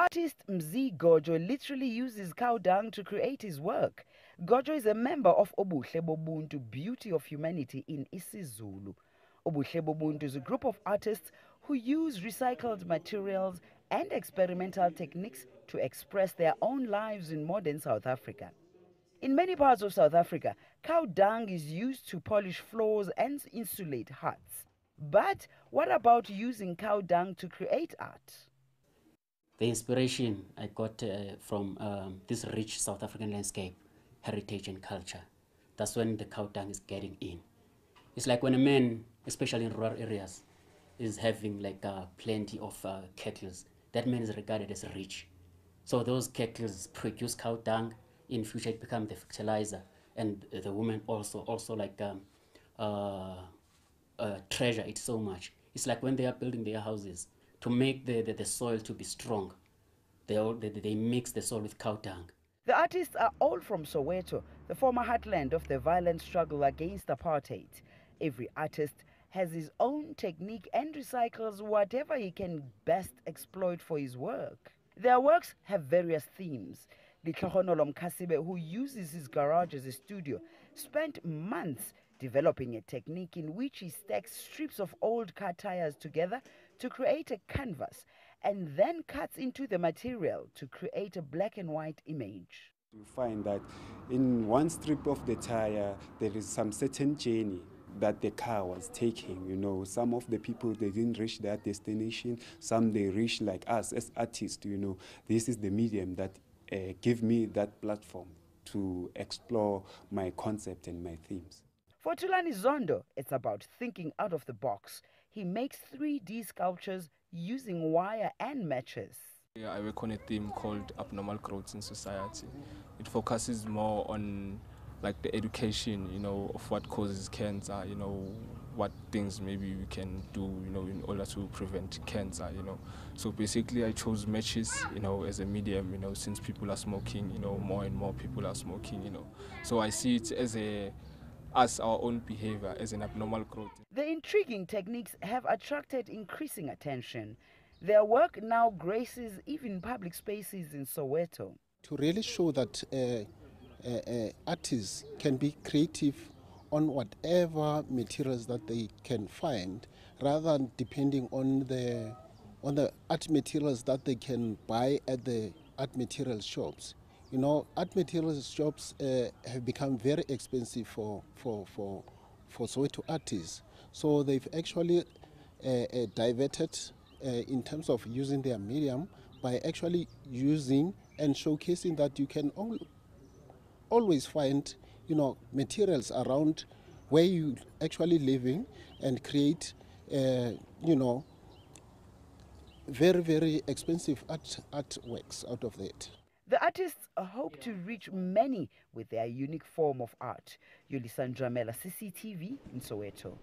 Artist Mzi Gojo literally uses cow dung to create his work. Gojo is a member of Obuhle Bobuntu Beauty of Humanity in isiZulu. Obuhle Bobuntu is a group of artists who use recycled materials and experimental techniques to express their own lives in modern South Africa. In many parts of South Africa, cow dung is used to polish floors and insulate huts. But what about using cow dung to create art? The inspiration I got uh, from um, this rich South African landscape, heritage and culture. That's when the cow dung is getting in. It's like when a man, especially in rural areas, is having like uh, plenty of uh, cattle, that man is regarded as rich. So those cattle produce cow dung. In future, it becomes the fertilizer, and the women also also like um, uh, uh, treasure it so much. It's like when they are building their houses to make the, the, the soil to be strong. They, all, they, they mix the soil with cow dung. The artists are all from Soweto, the former heartland of the violent struggle against apartheid. Every artist has his own technique and recycles whatever he can best exploit for his work. Their works have various themes. Litlogonolo Mkhasibe, who uses his garage as a studio, spent months developing a technique in which he stacks strips of old car tires together to create a canvas and then cuts into the material to create a black and white image. You find that in one strip of the tire, there is some certain journey that the car was taking. You know, some of the people they didn't reach their destination. Some they reached like us as artists. You know, this is the medium that uh, give me that platform to explore my concept and my themes. For Thulani Zondo, it's about thinking out of the box. He makes 3D sculptures using wire and matches. Yeah, I work on a theme called abnormal growths in society. It focuses more on like the education, you know, of what causes cancer, you know, what things maybe we can do, you know, in order to prevent cancer, you know. So basically I chose matches, you know, as a medium, you know, since people are smoking, you know, more and more people are smoking, you know. So I see it as a us our own behavior as an abnormal growth. The intriguing techniques have attracted increasing attention. Their work now graces even public spaces in Soweto. To really show that uh, uh, uh, artists can be creative on whatever materials that they can find, rather than depending on the on the art materials that they can buy at the art material shops you know, art materials shops uh, have become very expensive for, for, for, for Soweto artists. So they've actually uh, uh, diverted uh, in terms of using their medium by actually using and showcasing that you can al always find, you know, materials around where you actually living and create, uh, you know, very, very expensive art artworks out of that. The artists hope to reach many with their unique form of art. Yuli Sandramela, CCTV in Soweto.